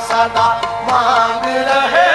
ਸਦਾ ਮੰਗ ਰਹੇ